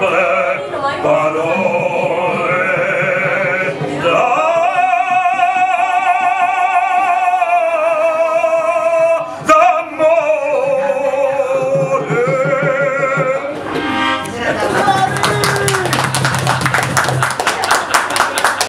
remember